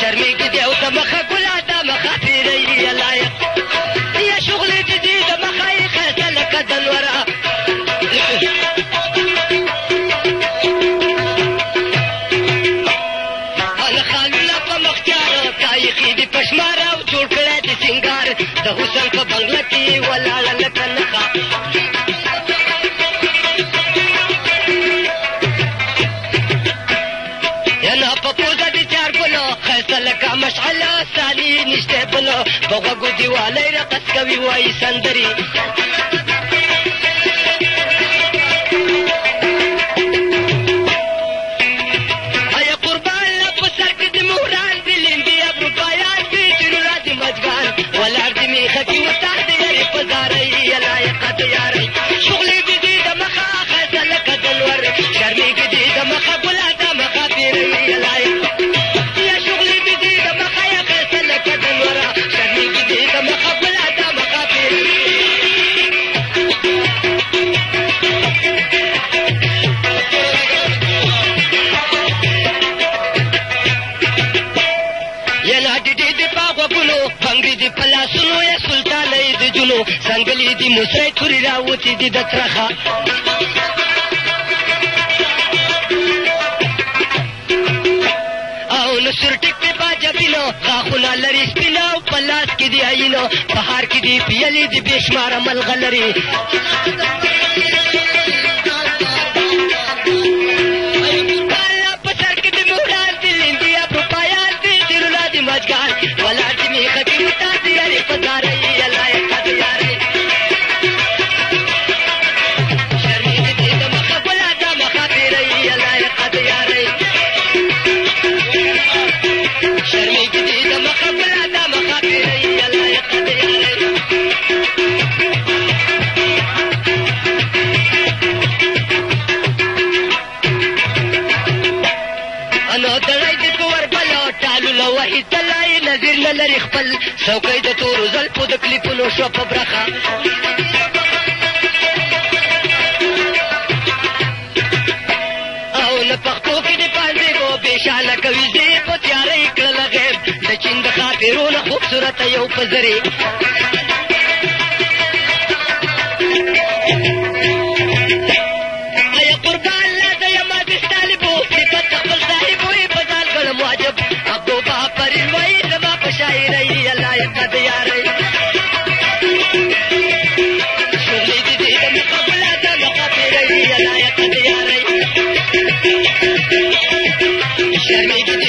شرمېږي دی او ته مخه مسعله سالی نشته بله په غوږو دیوالی رقص کوي وایي سندرې څنګلې دي موسی تورې راوتې دي د ترخه او نصر ټکې جبینو غاخونه لري سپینه او په لاس کې دي عینو بهار کې دي پیلې دي بې شماره ملغلرې وهي طلایي نظیر نه لري خپل څوکۍ د تورو زلفو د کلیپونو شوه په برخه او له پښتو کې د پازېګو بېشاله کوي زې په تیاره یې کړله غیب د چین د خاطرو نه خوبصورته یو په زرې Jamie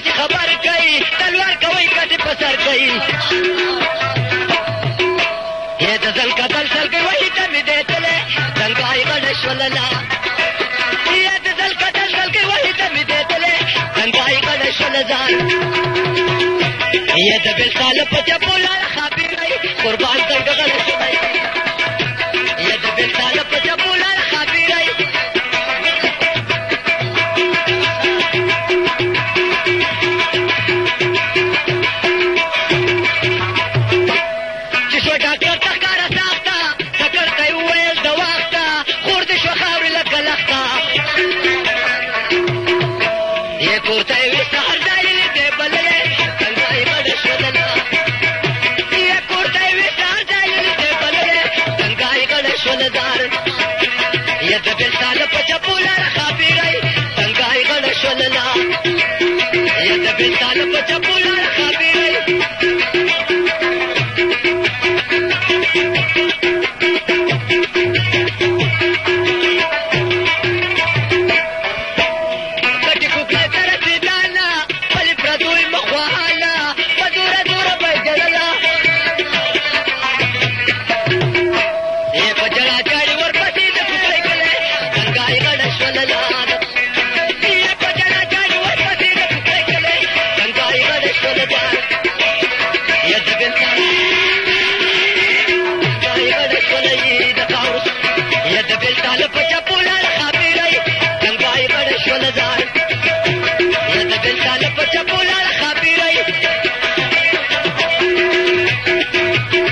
داسې خبرې کوي تلوار کوي کټې په سر کوي یې د زل کتل سل کوي وایي ته مې دی تلې زل بای غډه شوله نه یې د زل کتل سل کوي وایي ته مې دی تلې زل بای غډه شوله ځان یې د بل سال په ته بولا خبرې قربان څنګه غړې شوله یې د بل سال په ته بولا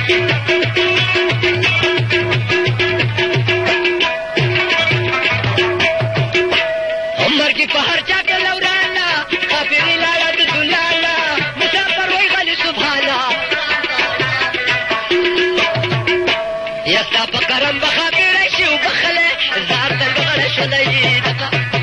يا سابق رم بخاطر شو بخله زارت البغل شو ليدك